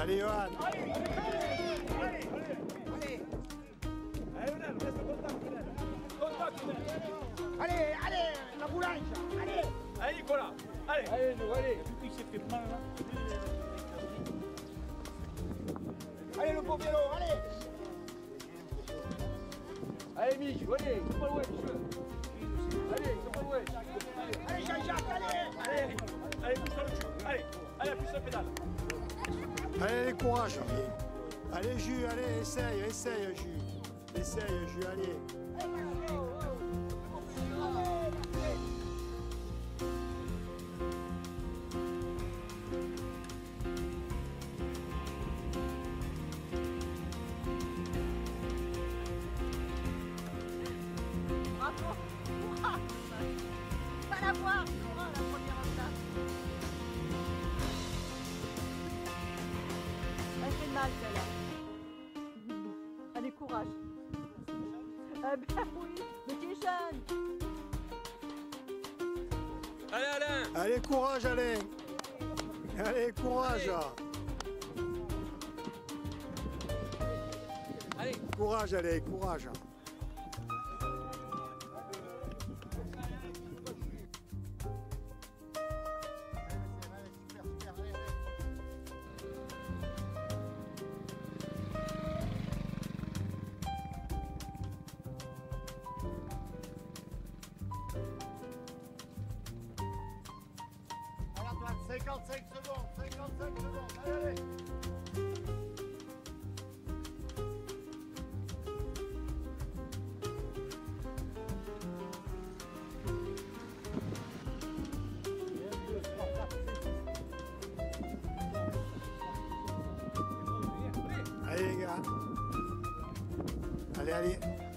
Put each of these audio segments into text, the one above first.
Allez, Johan. Allez, allez, allez. Allez, Lionel, reste contact, Lionel. Contact, Lionel. Allez, allez, la boulange, allez Allez, Nicolas. Allez. Allez, nous, allez. Il s'est fait mal, là. Allez, le beau vélo, allez Allez, Michou, allez, pas Allez, Jus, allez, essaye, essaye, Jus. Essaye, Jus, allez. Bravo Pas la voir la première place. Mal celle-là. Allez, courage. Ah ben oui, mais t'es jeune. Allez, Alain. Allez, courage, Alain. Allez, courage. Allez. Courage, allez, courage. Allez, Antoine, 55 secondes, 55 secondes, allez, allez Allez, les gars. Allez, allez.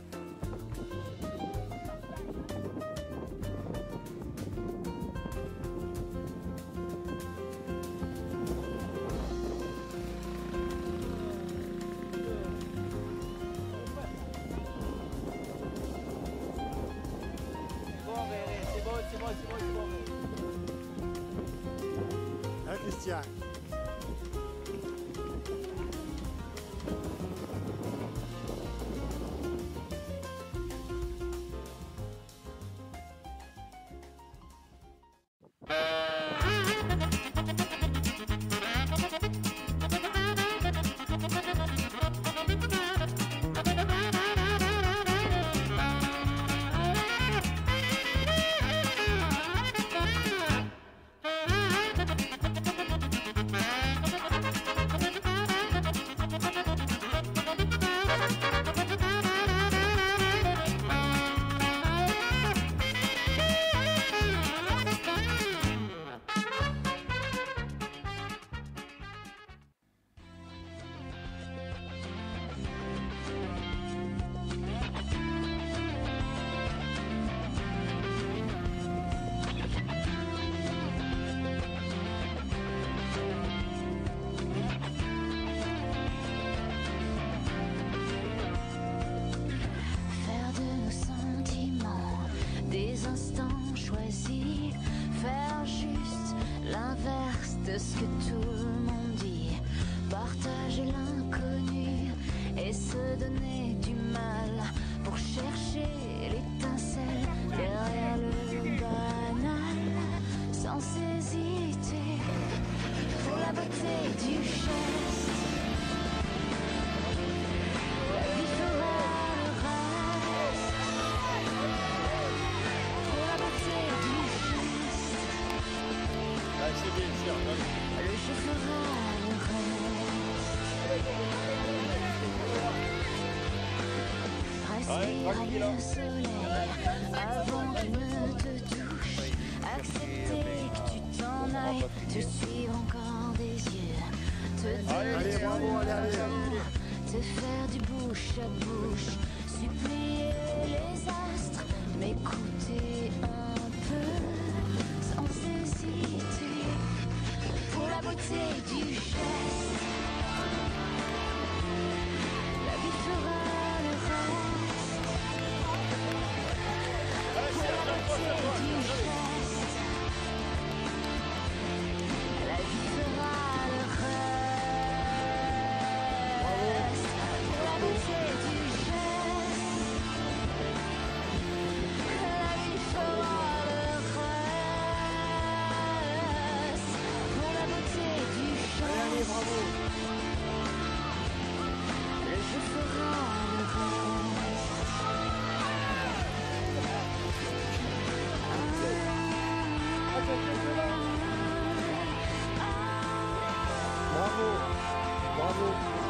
Choisis. Faire juste l'inverse de ce que tout le monde dit. Partager l'inconnu et se donner du mal pour chercher l'étincelle derrière le banal. Sans hésiter pour la beauté du geste. Le jeu fera le reste Respirer le soleil Avant qu'il ne te touche Accepter que tu t'en ailles Te suivre encore des yeux Te donner te faire du bouche à bouche, 아. 뭐하고 뭐하고